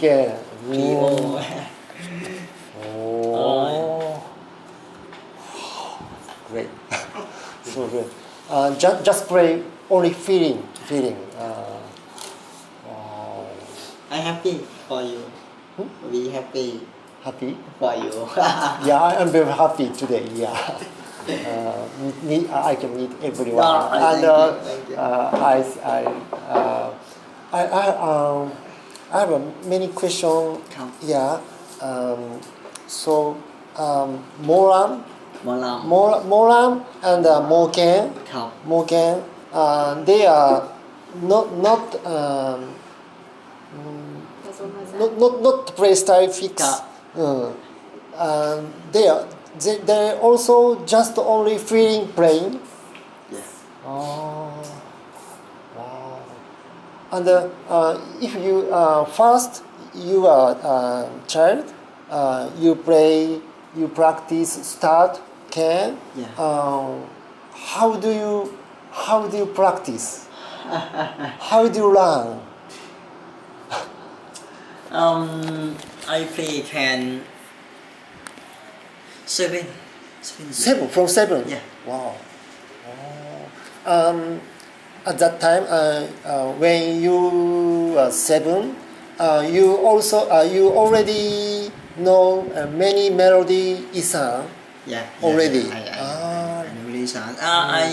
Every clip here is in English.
แก่โอ้ พีโอ โอ้ Oh. great so good uh, just just play only feeling feeling uh, oh, I happy for you we happy happy for you yeah I'm very happy today yeah uh, meet, I can meet everyone Oh, thank and you, uh, thank you. uh, I I uh, I I um I have a many question. Come. Yeah. Um, so um, Moram, Moram, Moram, and uh, Morgan, Come. Morgan. Uh, they are not not um, not not not playstyle fix. Uh, they are they they also just only feeling playing. Yes. Oh. And uh, uh, if you uh, first you are uh, child, uh, you play, you practice, start, can. Yeah. Um, how do you how do you practice? how do you learn? um I play can seven seven. Seven from seven. Yeah. Wow. Oh. Um, at that time, uh, uh, when you are seven, uh, you also uh, you already know uh, many melody isan yeah, yeah already. I, I, Ah. I know. Uh, I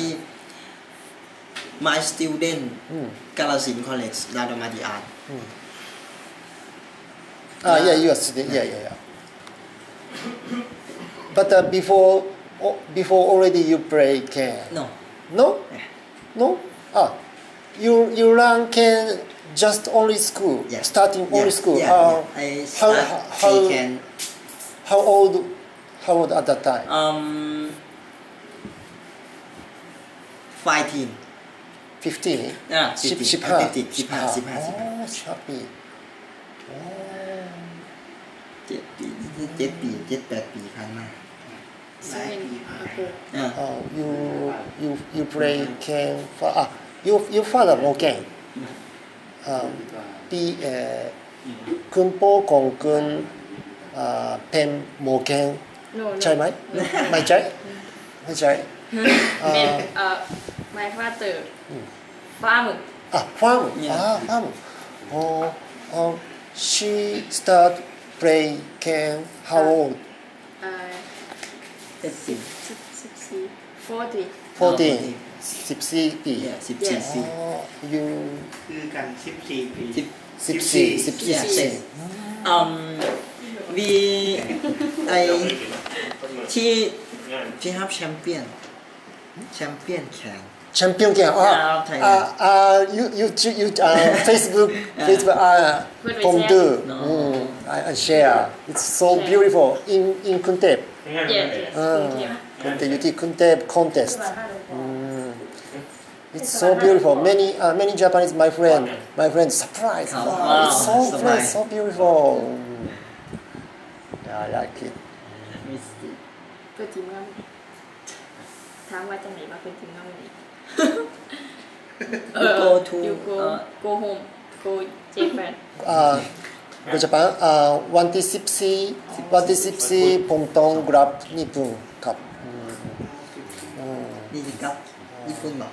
my student Mm. Kalasin College Dramatic Art Ah, yeah, you are student. Yeah, yeah, yeah. But uh, before oh, before already you play can. no No. Yeah. No. Ah, you you learn can just only school. yeah Starting yeah, only school. yeah, Uh, yeah. I how- start how- play can How old? How old at that time? um 15 Fifteen. อ่า สิบ 15 สิบห้า 15 15 15 อ๋อสิบห้าปีอ๋อ เจ็ดปีเจ็ดปีเจ็ดแปดปีผ่านมา เซเว่นอากู อ่า Oh, you you you play can for ah your, your father Moken. Um, bị uh, quân po con quân uh, pen Moken. No, no. Chai mai? No. Mai chai? Mai chai? uh, uh, my father farm. Ah, farm. Yeah. Ah, farm. Oh, oh, she start play can how old? Uh, 16. 16. 40. 14 ปี Yeah, 14 Yes. ปี you คือกันสิบสี่ปี Sip- 14 Yes. 16 Um, we, I, she, she have champion, champion can. champion เก่งอ๋อ Yeah, okay. อ่าอ่า you you you อ่า Facebook Facebook อ่าเพื่อนไปผมดูแชร์ อืม I I share it's so beautiful in in คุณเทพ yes yes อ่า คุณเทพอยู่ที่คุณเทพ contest อืม It's so beautiful. Many uh, many Japanese my friend my friend surprised. Oh, Wow, wow, it's so so great, nice. so beautiful. Mm. Yeah, I like it. เพื่อทีมงานถามว่าจังไหนมาเป็นทีมงานวันนี้ You go to, you go uh, go home go Japan Uh, go Japan. Uh, วันที่สิบสี่วันที่สิบสี่ผมต้องกลับญี่ปุ่นครับอืมอืม นี่ครับญี่ปุ่นเหรอ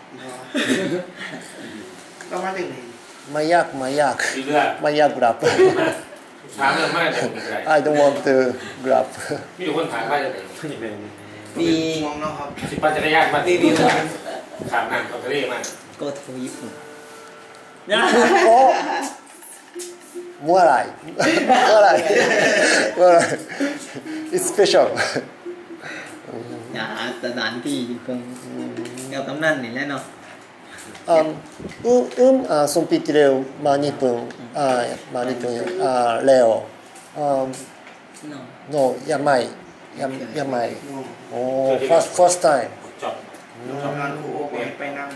ก็มาถึงไหนไม่ยากไม่ยากอีเลือดไม่ยากกลับถามเรื่องมากเลยเป็นไร I don't want to grab มีแต่คนถามว่าจะไหนมีมองเนาะครับสิปัจจักรยานมารีวิวถามนานของทะเลมาก go to ญี่ปุ่นโอ้เมื่อไหรเมื่อไหรเมื่อไหร It's special อย่าสถานที่ญี่ปุ่นเอาตำนานนี่แหละเนาะ あうん、うん、あソンピティレオ、まあ2分、あまあ2分、あレオ、あの、やまい、ややまい。おお、ファースト、ファーストタイム。ทำงานครูโอเปไปนั่ง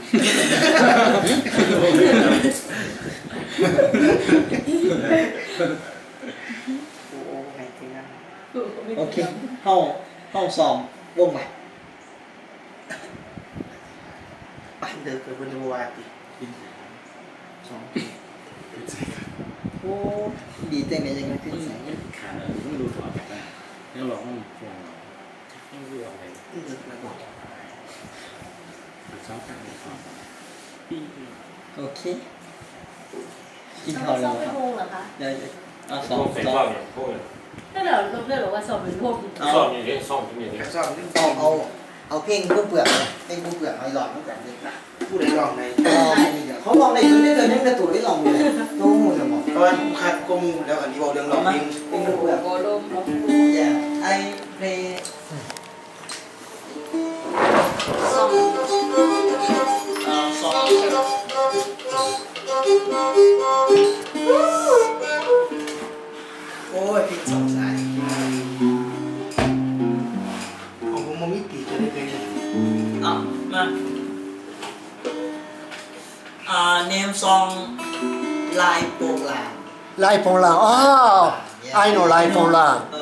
ครูโอไปนั่งโอเคเข้าเข้าซองวงไป เดินไปบนวาติปีสองปีโอ้ดีใจหนยังไงขึ้นแสงยขาเออต้องดูต่อไปนะยังหลอกห้องฟองต้องดูอะไรที่เลิกระบบชอบการในควาโอเคกินข้าวแล้วครับเดี๋ยวเอาสองสองนั่นเหรอเราเลือกบอกว่าสองเป็นพวกสองอย่างนี้สองอย่างนี้สองเอา เอาเอาเพลงผู้เปลือกเลยเพลงผู้เปลือกเอาหลอดตั้งแต่เด็กผู้ใดลองในเขาลองในตัวนี้เลยยังกระตุ้นได้ลองเลยตู้มือสมองเพราะว่าคัดกมูแล้วอันนี้บอกเรื่องลองจริงเพลงผู้เปลือกโบลม yeah I play ซ่อม uh, song โ name song Lai Pong Lang. Lai Pong Lang. Oh, yeah. I know Lai Pong Lang. Uh,